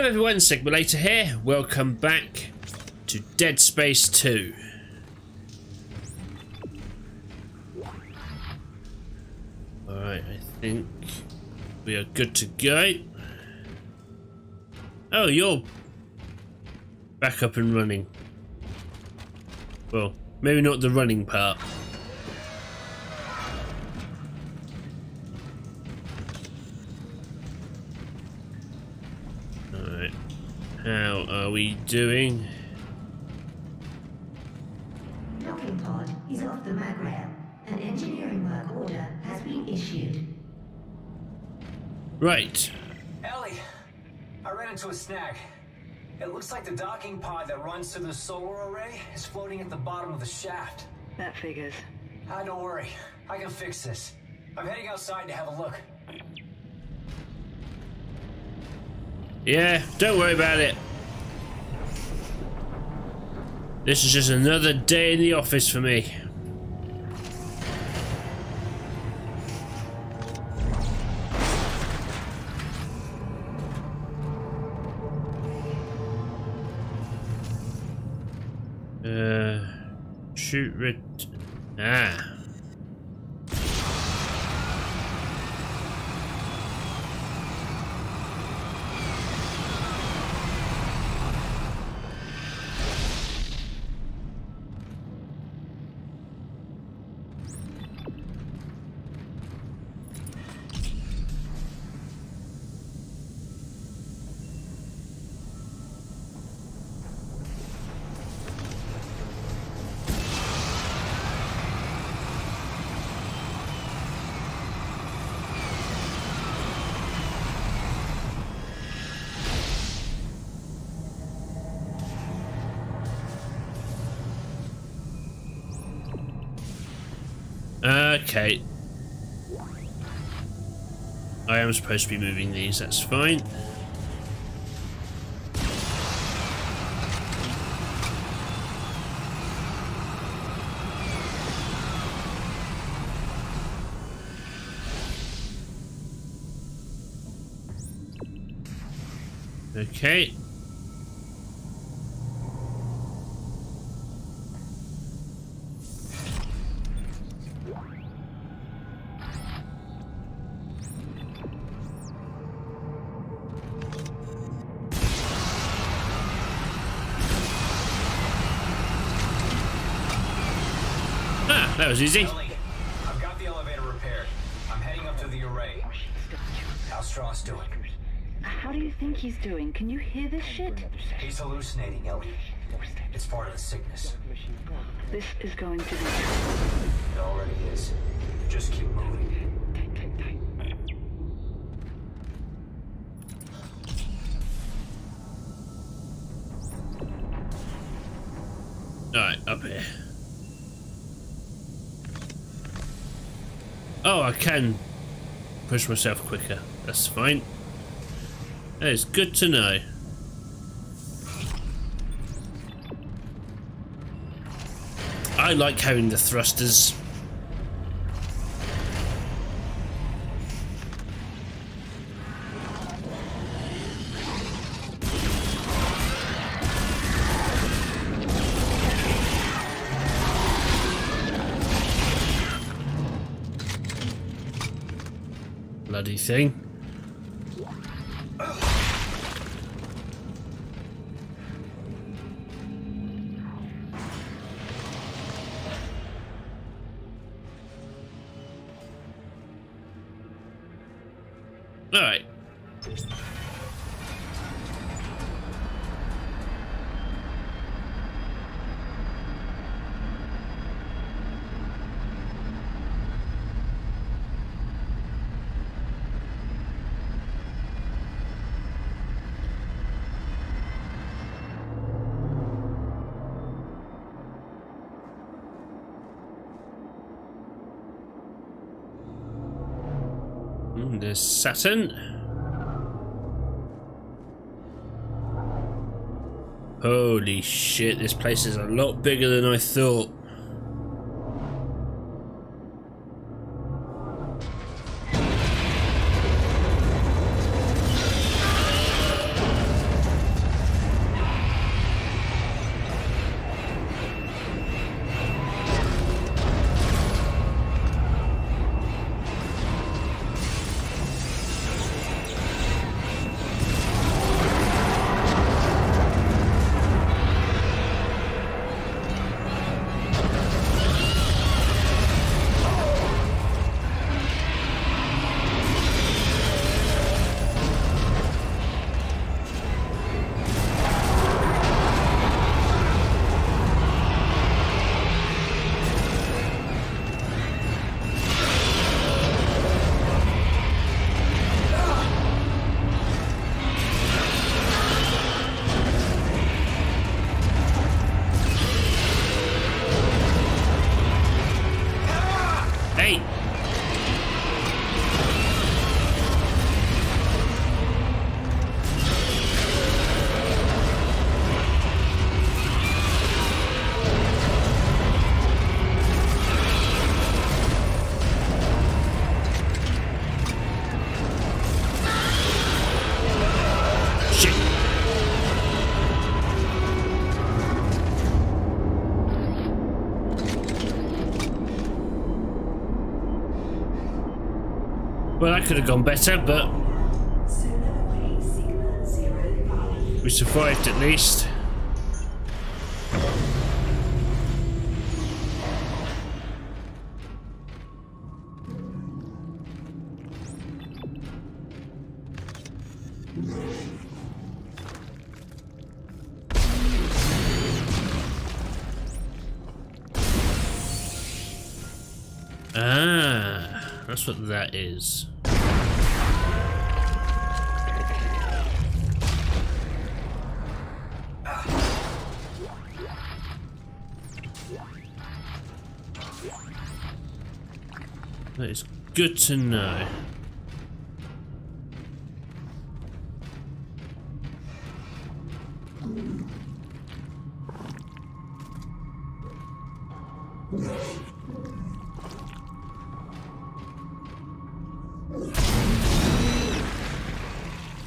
Hello everyone, Sigma Later here. Welcome back to Dead Space 2. Alright, I think we are good to go. Oh, you're back up and running. Well, maybe not the running part. Are we doing? Docking pod is off the mag rail. An engineering work order has been issued. Right. Ellie, I ran into a snag. It looks like the docking pod that runs to the solar array is floating at the bottom of the shaft. That figures. Ah, don't worry. I can fix this. I'm heading outside to have a look. Yeah, don't worry about it. This is just another day in the office for me. Uh, shoot red. Ah. I am supposed to be moving these, that's fine. Okay. Was easy. Ellie, I've got the elevator repaired. I'm heading up to the array. How's Stross doing? How do you think he's doing? Can you hear this shit? He's hallucinating, Ellie. It's part of the sickness. This is going to be. It already is. Just keep moving. Alright, up here. Oh, I can push myself quicker. That's fine. That is good to know. I like having the thrusters. Bloody Mm, There's Saturn. Holy shit, this place is a lot bigger than I thought. That could have gone better, but we survived at least. Ah, that's what that is. Good to know.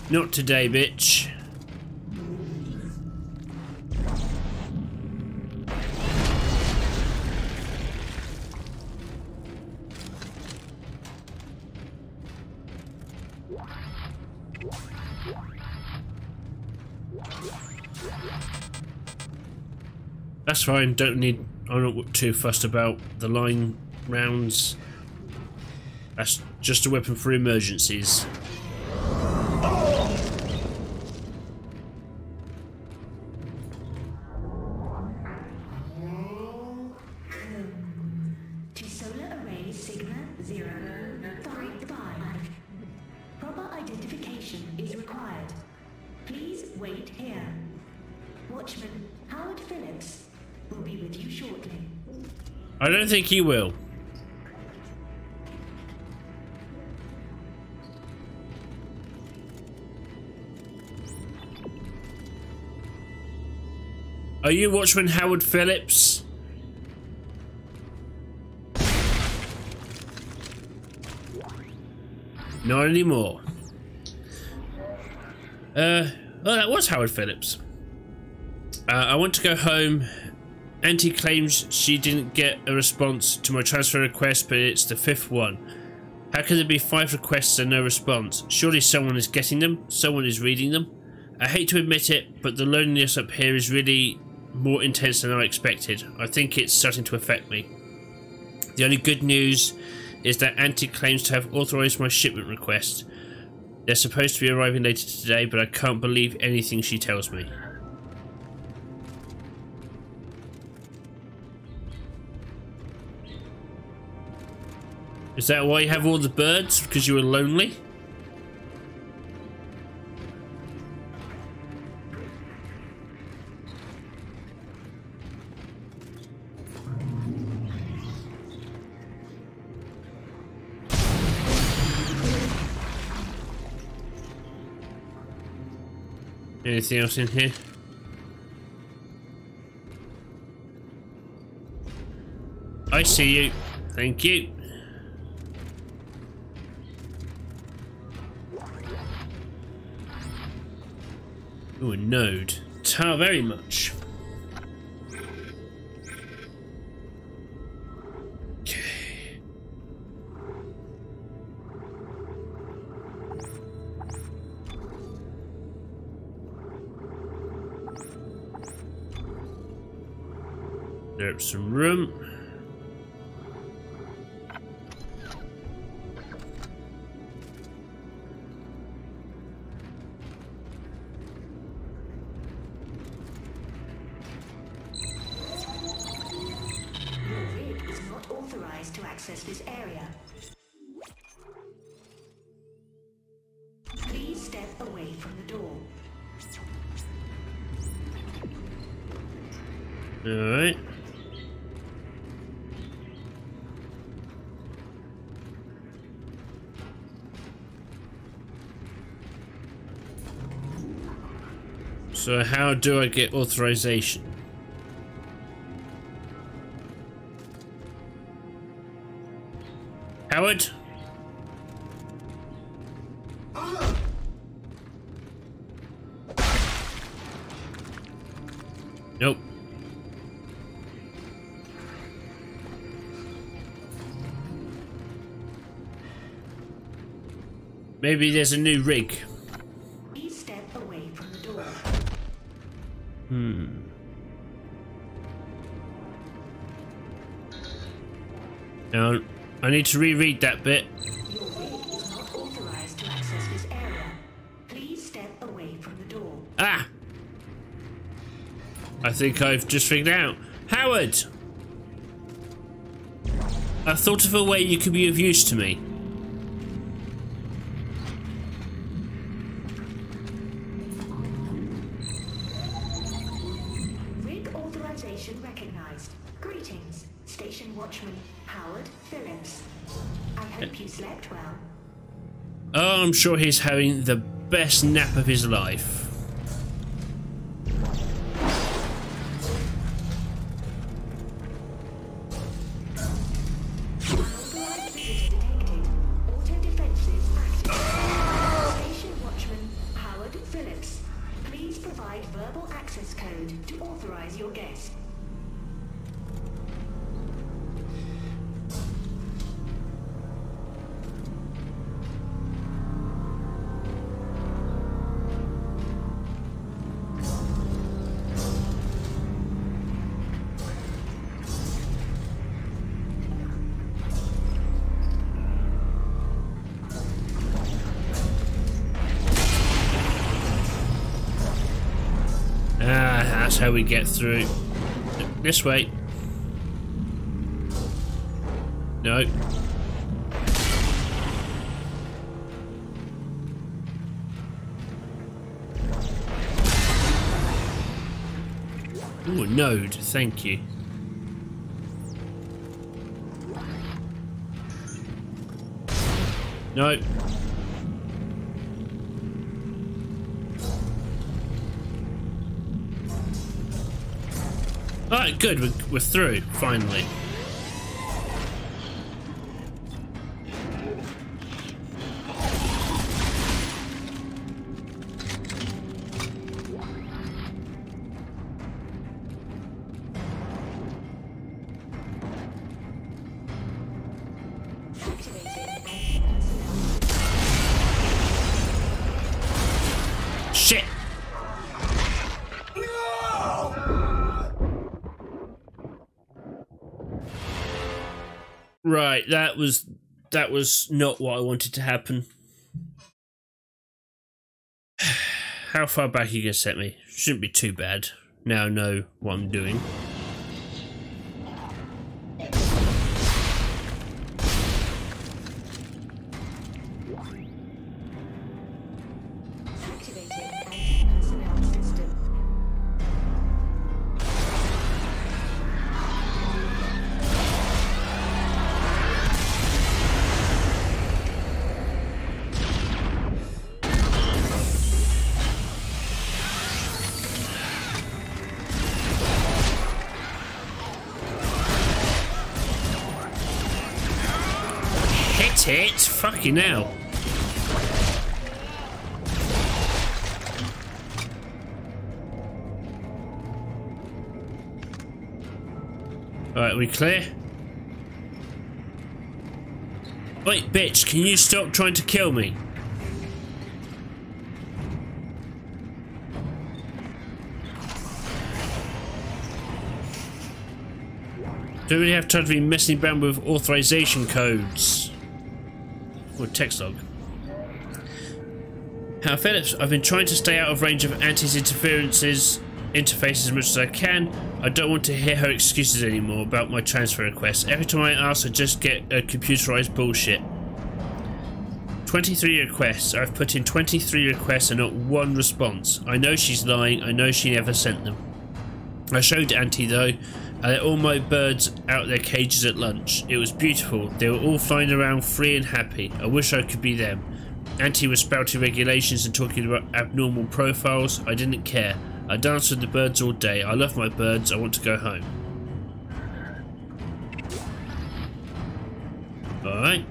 Not today, bitch. That's fine, don't need... I'm not too fussed about the line rounds. That's just a weapon for emergencies. Think he will. Are you Watchman Howard Phillips? Not anymore. Uh, well, that was Howard Phillips. Uh, I want to go home. Auntie claims she didn't get a response to my transfer request, but it's the fifth one. How can there be five requests and no response? Surely someone is getting them, someone is reading them. I hate to admit it, but the loneliness up here is really more intense than I expected. I think it's starting to affect me. The only good news is that Auntie claims to have authorised my shipment request. They're supposed to be arriving later today, but I can't believe anything she tells me. Is that why you have all the birds? Because you were lonely? Anything else in here? I see you. Thank you. Ooh, a node. Ta very much. Okay. There's some room. So how do I get authorization? Howard? Nope. Maybe there's a new rig. I need to reread that bit. Ah! I think I've just figured out. Howard! I thought of a way you could be of use to me. I hope you slept well. Oh, I'm sure he's having the best nap of his life. We get through. This way. No. Ooh, node. Thank you. No. Alright, good. We're, we're through, finally. That was not what I wanted to happen. How far back are you gonna set me? Shouldn't be too bad. Now I know what I'm doing. Hell. Alright, we clear? Wait, bitch, can you stop trying to kill me? Don't really have time to be messing around with authorization codes. Or text log. How Phillips, I've been trying to stay out of range of Auntie's interferences interface as much as I can. I don't want to hear her excuses anymore about my transfer request. Every time I ask, I just get a computerized bullshit. 23 requests. I've put in 23 requests and not one response. I know she's lying. I know she never sent them. I showed Auntie though. I let all my birds out their cages at lunch. It was beautiful. They were all flying around free and happy. I wish I could be them. Auntie was spouting regulations and talking about abnormal profiles. I didn't care. I danced with the birds all day. I love my birds. I want to go home. Alright.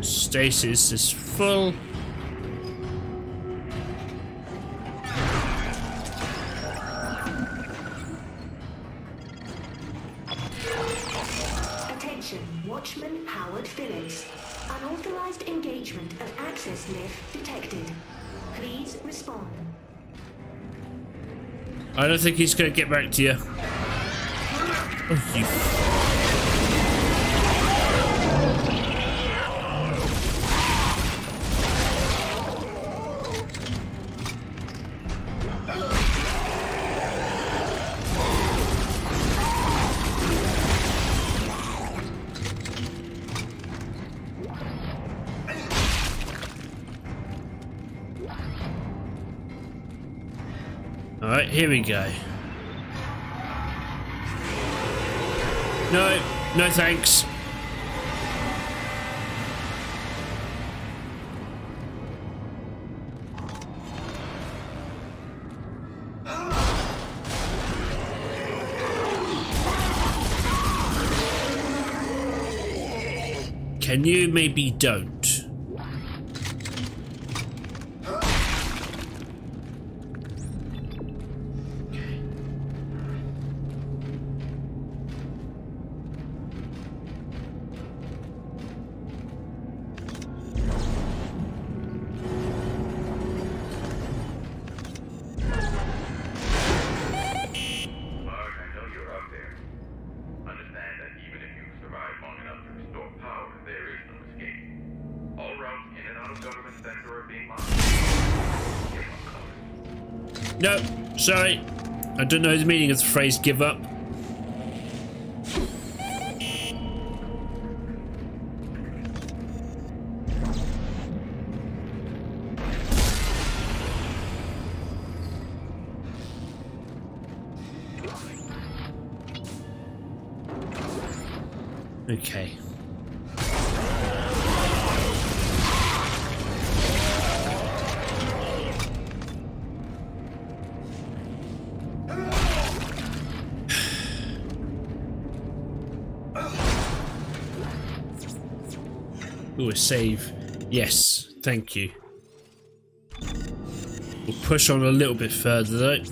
Stasis is full. Access lift detected. Please respond. I don't think he's going to get back to you. Oh, you. Here we go. No, no thanks. Can you maybe don't? No, sorry. I don't know the meaning of the phrase give up. Save. Yes, thank you. We'll push on a little bit further though.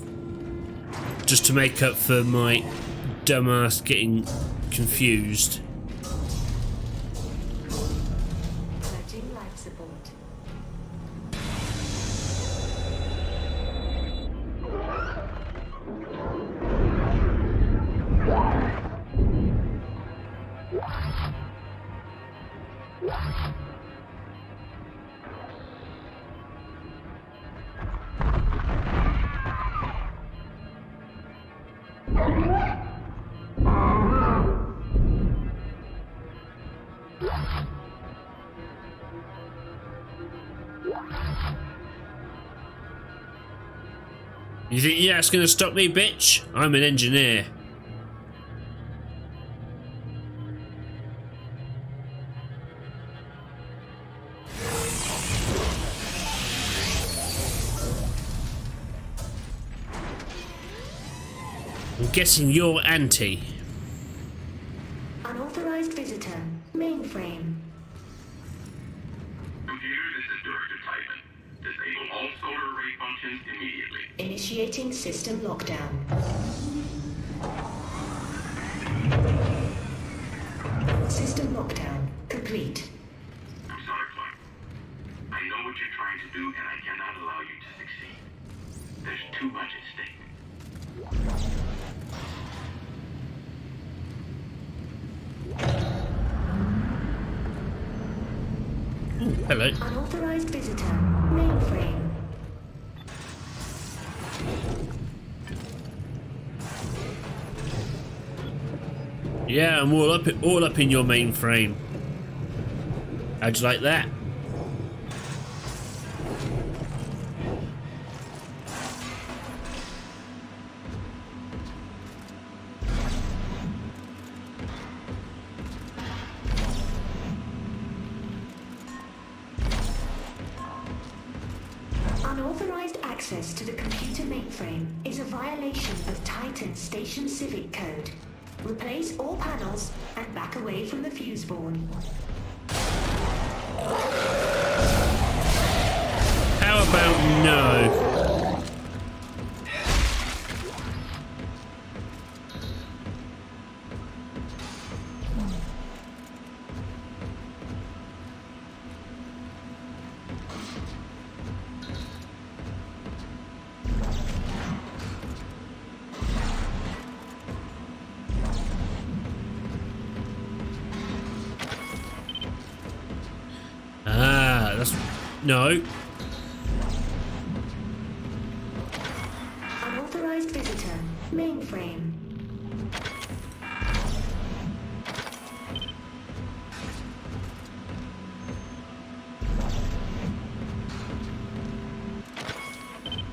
Just to make up for my dumbass getting confused. You that's gonna stop me, bitch? I'm an engineer. I'm guessing you're Auntie. Unauthorized visitor. Mainframe. Computer, this is Director Tiedemann. Disable all solar array functions immediately. Initiating system lockdown. System lockdown complete. I'm sorry, Clark. I know what you're trying to do, and I cannot allow you to succeed. There's too much at stake. Ooh, hello. Unauthorized visitor. Yeah, I'm all up, all up in your mainframe. How'd you like that? Unauthorized access to the computer mainframe is a violation of Titan Station Civic Code. Replace all panels and back away from the fuse board. How about no? No. Unauthorized visitor. Mainframe.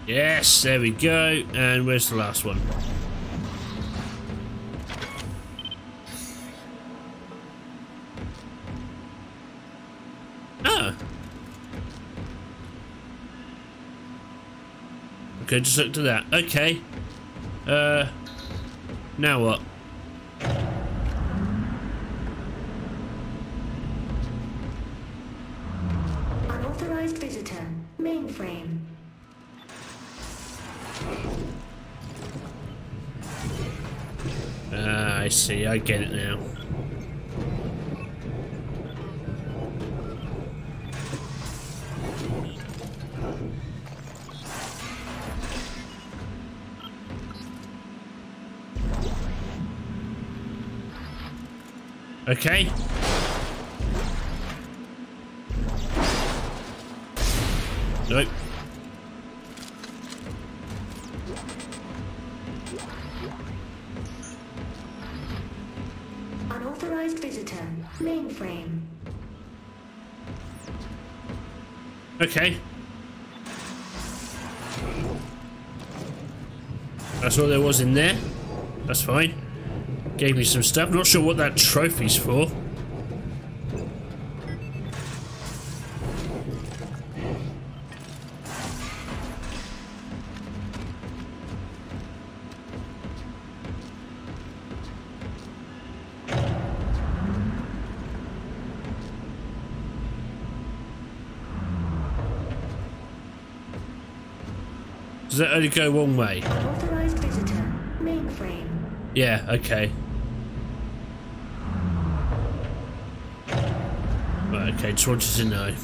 Yes, there we go. And where's the last one? Okay, just looked at that. Okay. Uh, now what? Unauthorized visitor. Mainframe. Ah, I see. I get it now. Okay. Nope. Unauthorized visitor. Mainframe. Okay. That's all there was in there. That's fine. Gave me some stuff. Not sure what that trophy's for. Does that only go one way? Unauthorized visitor. Mainframe. Yeah, okay. Right, okay, just wanted to know.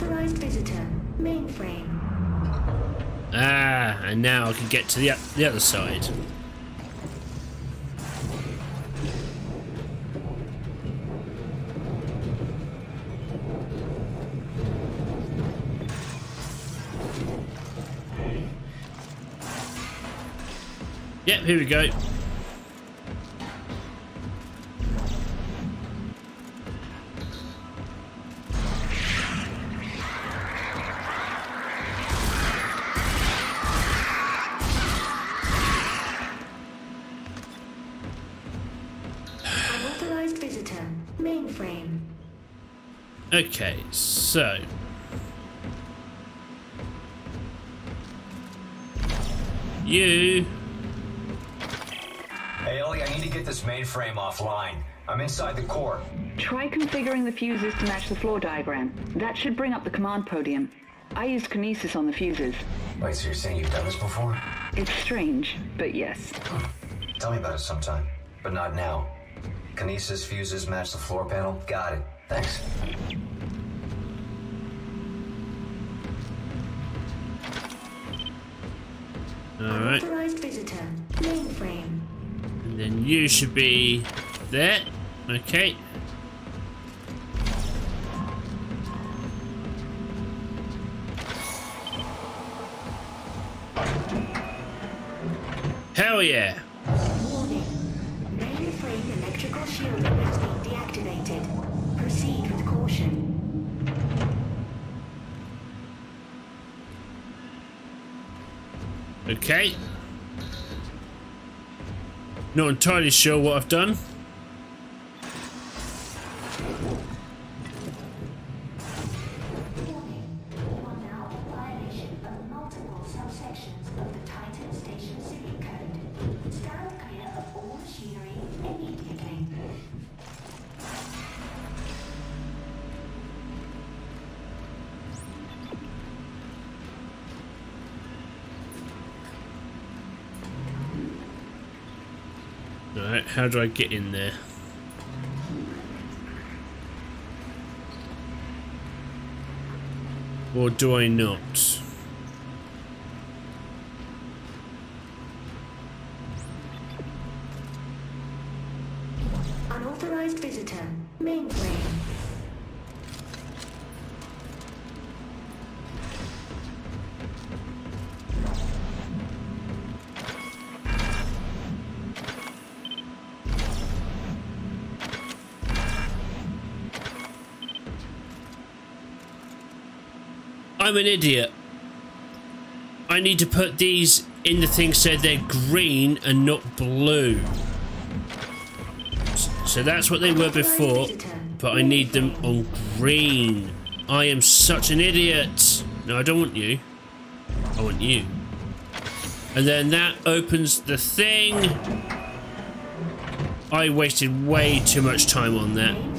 Unauthorized visitor. Mainframe. Ah, and now I can get to the, the other side. Yep, here we go. I'm inside the core. Try configuring the fuses to match the floor diagram. That should bring up the command podium. I used Kinesis on the fuses. Wait, so you're saying you've done this before? It's strange, but yes. Hmm. Tell me about it sometime, but not now. Kinesis fuses match the floor panel? Got it. Thanks. Alright. Unauthorized visitor. Mainframe. And then you should be there. Okay. Hell yeah. Warning. Mainframe electrical shielding has been deactivated. Proceed with caution. Okay. Not entirely sure what I've done. How do I get in there? Or do I not? An idiot. I need to put these in the thing so they're green and not blue. So that's what they were before, but I need them on green. I am such an idiot. No, I don't want you. I want you. And then that opens the thing. I wasted way too much time on that.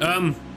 Um.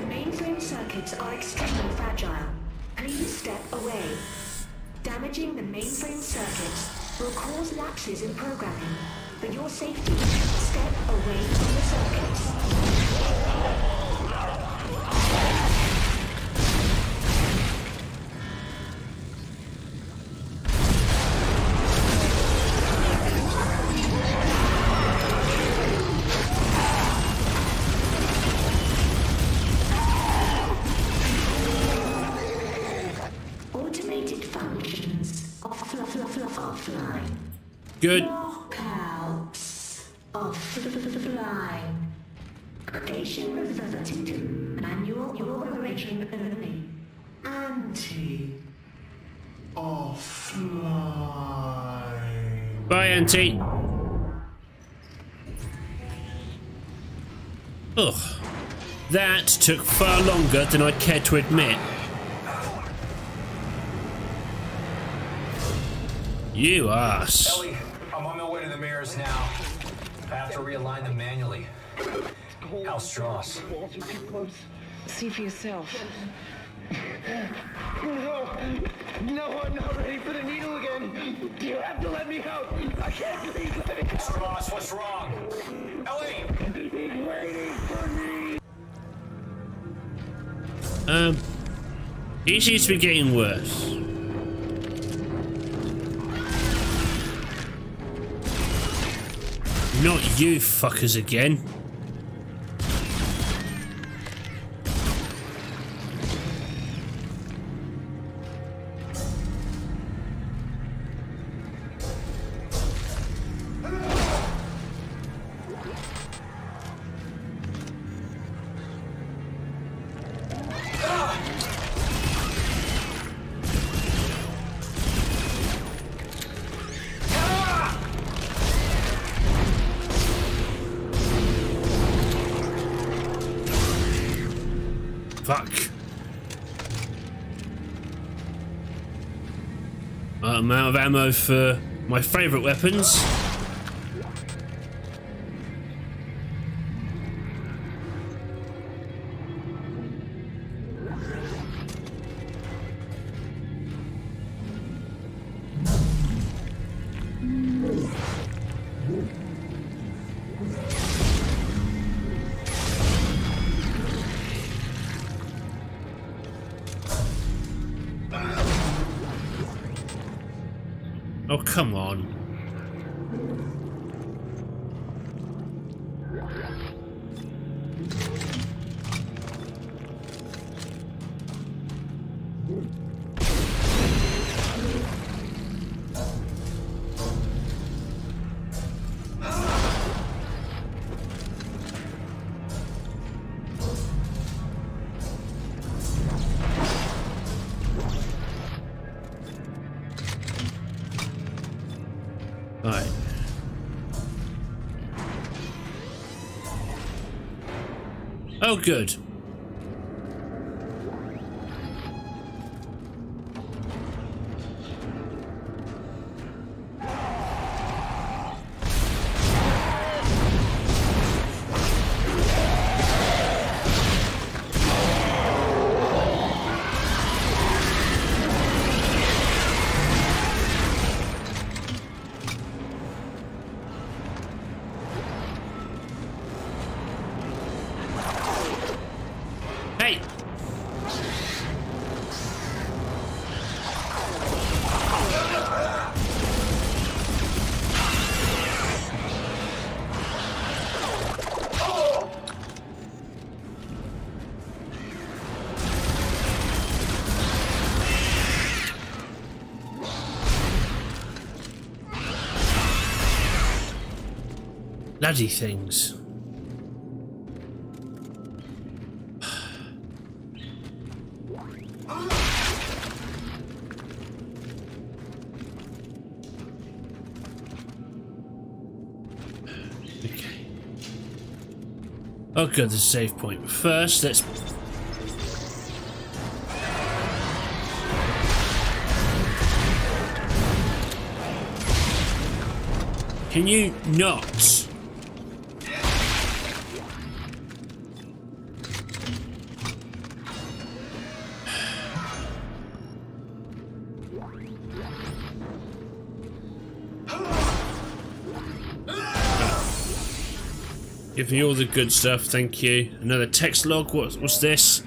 The mainframe circuits are extremely fragile. Please step away. Damaging the mainframe circuits will cause lapses in programming. For your safety, step away from the circuits. Offline. Ugh. That took far longer than I care to admit. You ass. Ellie, I'm on my way to the mirrors now. I have to realign them manually. Hal Stross. See for yourself. No, no, I'm not ready for the needle again. You have to let me out. I can't breathe. Let me Stross, what's wrong? Ellie! He's waiting for me. Um, he seems to be getting worse. Not you fuckers again. Fuck. Uh, I'm out of ammo for my favourite weapons. Oh, good. Bloody things. Okay. Oh good, there's a save point. First, let's... Can you not? Give me all the good stuff, thank you. Another text log, what, what's this?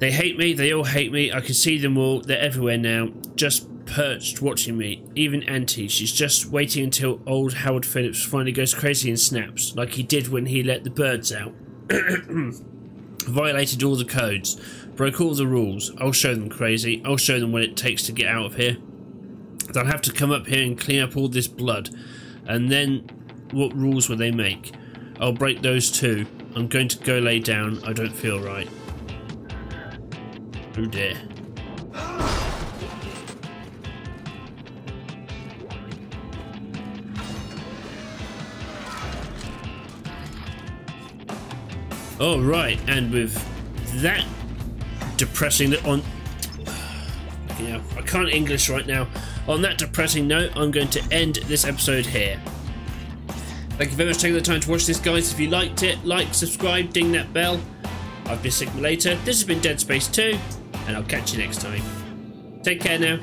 They hate me, they all hate me, I can see them all, they're everywhere now. Just perched watching me. Even Auntie, she's just waiting until old Howard Phillips finally goes crazy and snaps, like he did when he let the birds out. Violated all the codes, broke all the rules. I'll show them crazy, I'll show them what it takes to get out of here. They'll have to come up here and clean up all this blood. And then, what rules will they make? I'll break those too. I'm going to go lay down. I don't feel right. Oh dear. Oh, right. and with that depressing on yeah, I can't English right now. On that depressing note, I'm going to end this episode here. Thank you very much for taking the time to watch this, guys. If you liked it, like, subscribe, ding that bell. I've been Sigma Later. This has been Dead Space 2, and I'll catch you next time. Take care now.